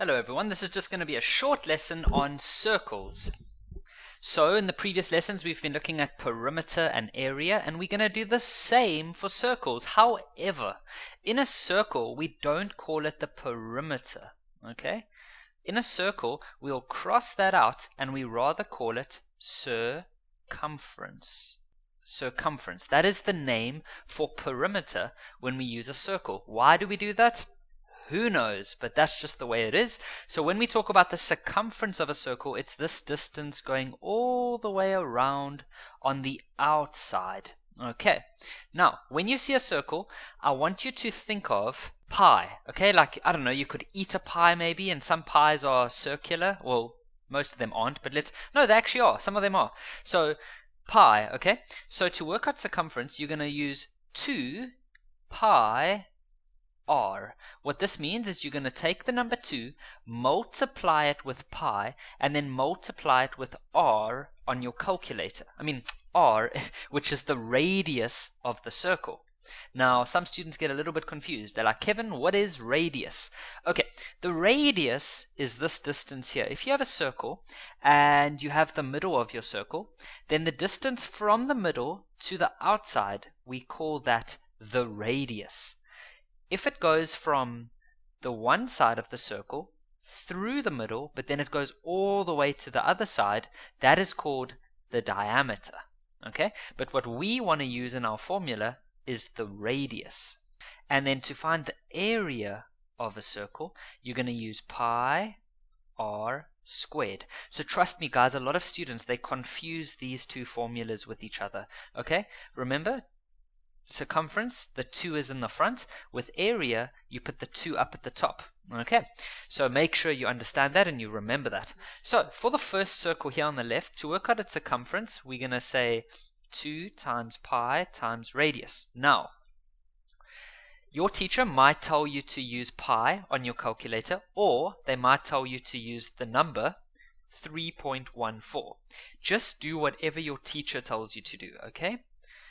Hello everyone, this is just going to be a short lesson on circles. So in the previous lessons we've been looking at perimeter and area and we're going to do the same for circles. However, in a circle we don't call it the perimeter, okay? In a circle we'll cross that out and we rather call it circumference. Circumference. That is the name for perimeter when we use a circle. Why do we do that? Who knows? But that's just the way it is. So when we talk about the circumference of a circle, it's this distance going all the way around on the outside. Okay. Now, when you see a circle, I want you to think of pie. Okay, like I don't know, you could eat a pie maybe, and some pies are circular. Well, most of them aren't, but let's no, they actually are. Some of them are. So pi. Okay. So to work out circumference, you're going to use two pi r. What this means is you're going to take the number 2, multiply it with pi, and then multiply it with r on your calculator. I mean, r, which is the radius of the circle. Now, some students get a little bit confused. They're like, Kevin, what is radius? Okay, the radius is this distance here. If you have a circle and you have the middle of your circle, then the distance from the middle to the outside, we call that the radius if it goes from the one side of the circle through the middle, but then it goes all the way to the other side, that is called the diameter. Okay? But what we want to use in our formula is the radius. And then to find the area of a circle, you're going to use pi r squared. So trust me guys, a lot of students they confuse these two formulas with each other. Okay? Remember, circumference, the 2 is in the front. With area, you put the 2 up at the top. Okay, so make sure you understand that and you remember that. So for the first circle here on the left, to work out its circumference, we're going to say 2 times pi times radius. Now, your teacher might tell you to use pi on your calculator, or they might tell you to use the number 3.14. Just do whatever your teacher tells you to do, okay?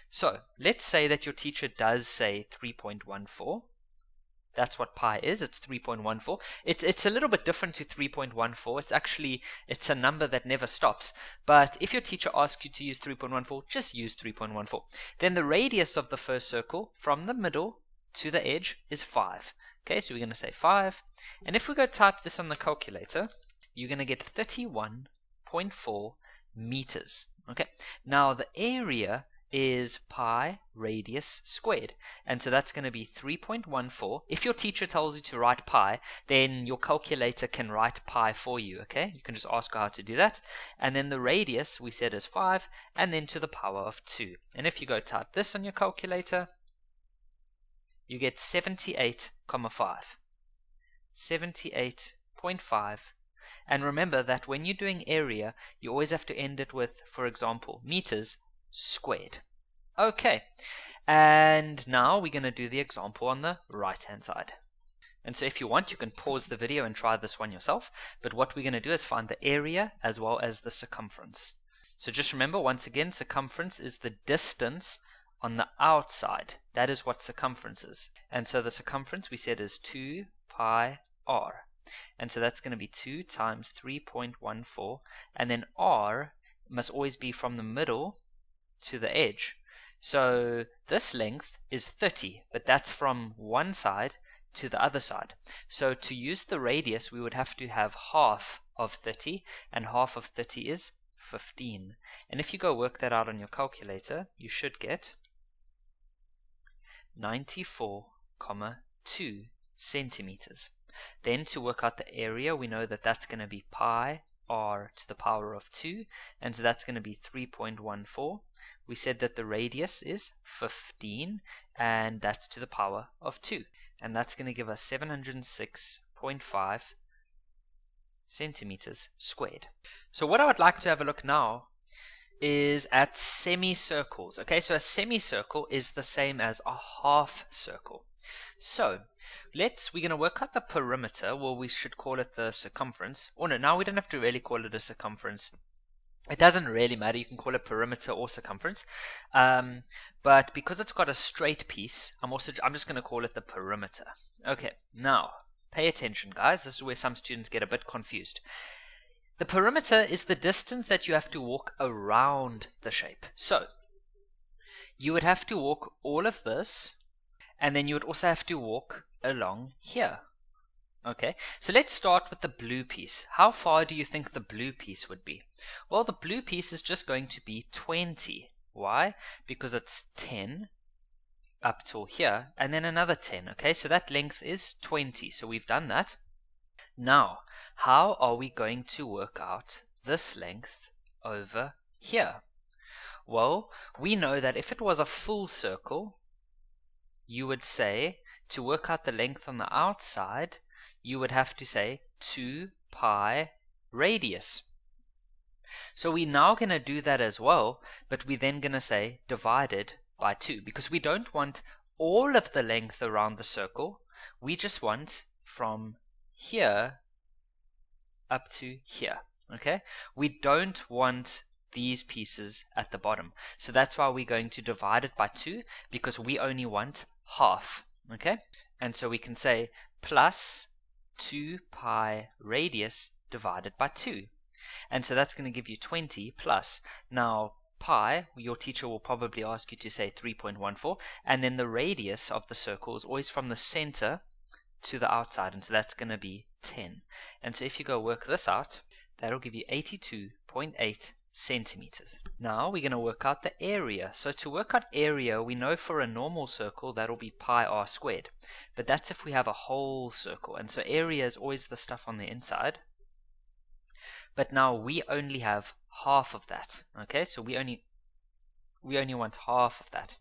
So let's say that your teacher does say 3.14. That's what pi is. It's 3.14. It's it's a little bit different to 3.14. It's actually it's a number that never stops. But if your teacher asks you to use 3.14, just use 3.14. Then the radius of the first circle from the middle to the edge is 5. Okay, so we're going to say 5. And if we go type this on the calculator, you're going to get 31.4 meters. Okay, now the area is pi radius squared. And so that's going to be 3.14. If your teacher tells you to write pi, then your calculator can write pi for you, okay? You can just ask her how to do that. And then the radius we said is 5, and then to the power of 2. And if you go type this on your calculator, you get 78,5. 78.5 and remember that when you're doing area, you always have to end it with, for example, meters squared. Okay, and now we're going to do the example on the right hand side. And so if you want, you can pause the video and try this one yourself. But what we're going to do is find the area as well as the circumference. So just remember, once again, circumference is the distance on the outside. That is what circumference is. And so the circumference we said is 2 pi r. And so that's going to be 2 times 3.14. And then r must always be from the middle to the edge. So this length is 30, but that's from one side to the other side. So to use the radius, we would have to have half of 30, and half of 30 is 15. And if you go work that out on your calculator, you should get 94,2 centimeters. Then to work out the area, we know that that's going to be pi r to the power of 2, and so that's going to be 3.14 we said that the radius is 15 and that's to the power of 2 and that's going to give us 706.5 centimeters squared. So what I would like to have a look now is at semicircles. Okay, so a semicircle is the same as a half circle. So let's we're going to work out the perimeter, well we should call it the circumference. Or no, now we don't have to really call it a circumference it doesn't really matter. You can call it perimeter or circumference. Um, but because it's got a straight piece, I'm also I'm just going to call it the perimeter. Okay, now Pay attention, guys. This is where some students get a bit confused. The perimeter is the distance that you have to walk around the shape. So, you would have to walk all of this, and then you would also have to walk along here. Okay, so let's start with the blue piece. How far do you think the blue piece would be? Well, the blue piece is just going to be 20. Why? Because it's 10 up till here, and then another 10. Okay, so that length is 20. So we've done that. Now, how are we going to work out this length over here? Well, we know that if it was a full circle, you would say to work out the length on the outside, you would have to say 2 pi radius. So we're now going to do that as well, but we're then going to say divided by 2 because we don't want all of the length around the circle. We just want from here up to here. Okay? We don't want these pieces at the bottom. So that's why we're going to divide it by 2 because we only want half. Okay? And so we can say plus 2 pi radius divided by 2. And so that's going to give you 20 plus. Now, pi, your teacher will probably ask you to say 3.14, and then the radius of the circle is always from the center to the outside, and so that's going to be 10. And so if you go work this out, that'll give you 82.8 centimeters. Now we're going to work out the area. So to work out area, we know for a normal circle that'll be pi r squared. But that's if we have a whole circle. And so area is always the stuff on the inside. But now we only have half of that. Okay, so we only we only want half of that.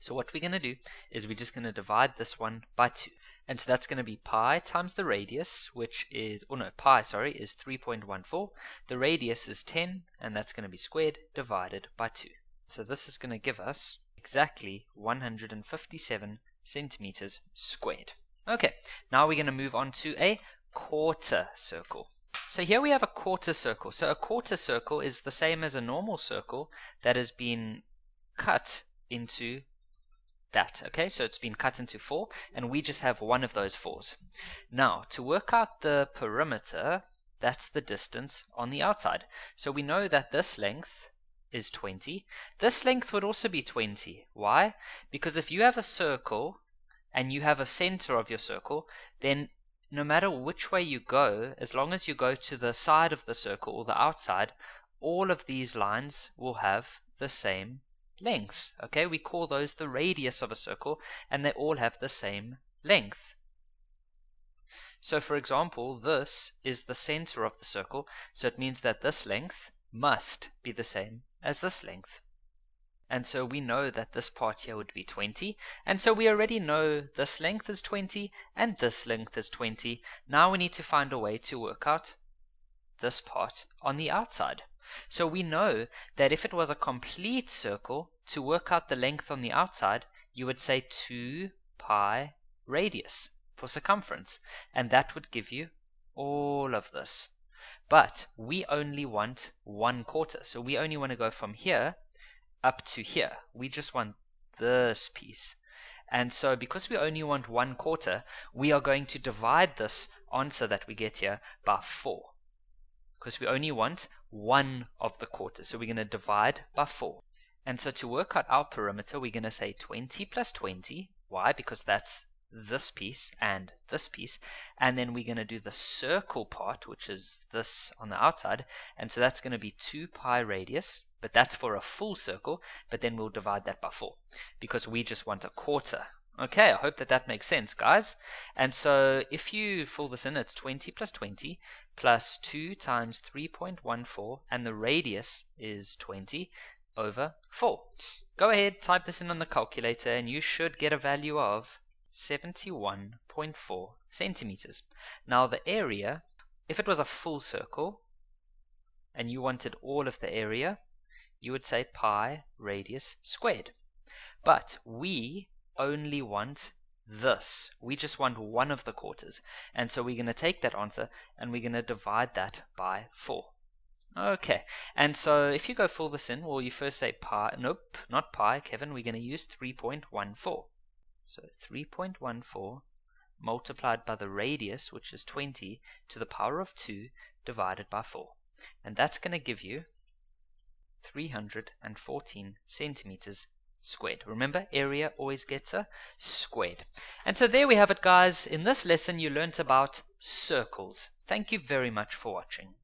So what we're going to do is we're just going to divide this one by 2. And so that's going to be pi times the radius, which is, oh no, pi, sorry, is 3.14. The radius is 10, and that's going to be squared divided by 2. So this is going to give us exactly 157 centimeters squared. Okay, now we're going to move on to a quarter circle. So here we have a quarter circle. So a quarter circle is the same as a normal circle that has been cut into that. Okay, so it's been cut into four, and we just have one of those fours. Now, to work out the perimeter, that's the distance on the outside. So we know that this length is 20. This length would also be 20. Why? Because if you have a circle and you have a center of your circle, then no matter which way you go, as long as you go to the side of the circle or the outside, all of these lines will have the same length. Okay, we call those the radius of a circle, and they all have the same length. So for example, this is the center of the circle, so it means that this length must be the same as this length. And so we know that this part here would be 20, and so we already know this length is 20, and this length is 20. Now we need to find a way to work out this part on the outside. So we know that if it was a complete circle, to work out the length on the outside, you would say 2 pi radius for circumference, and that would give you all of this. But we only want one quarter, so we only want to go from here up to here. We just want this piece. And so because we only want one quarter, we are going to divide this answer that we get here by 4 because we only want one of the quarters. So we're going to divide by 4. And so to work out our perimeter, we're going to say 20 plus 20. Why? Because that's this piece and this piece. And then we're going to do the circle part, which is this on the outside. And so that's going to be 2 pi radius, but that's for a full circle. But then we'll divide that by 4 because we just want a quarter. Okay, I hope that that makes sense, guys. And so if you fill this in, it's 20 plus 20 plus 2 times 3.14, and the radius is 20 over 4. Go ahead, type this in on the calculator, and you should get a value of 71.4 centimeters. Now the area, if it was a full circle, and you wanted all of the area, you would say pi radius squared. But we only want this. We just want one of the quarters. And so we're going to take that answer and we're going to divide that by 4. Okay, and so if you go fill this in, well, you first say pi, nope, not pi, Kevin, we're going to use 3.14. So 3.14 multiplied by the radius, which is 20, to the power of 2 divided by 4. And that's going to give you 314 centimeters squared. Remember, area always gets a squared. And so there we have it, guys. In this lesson, you learnt about circles. Thank you very much for watching.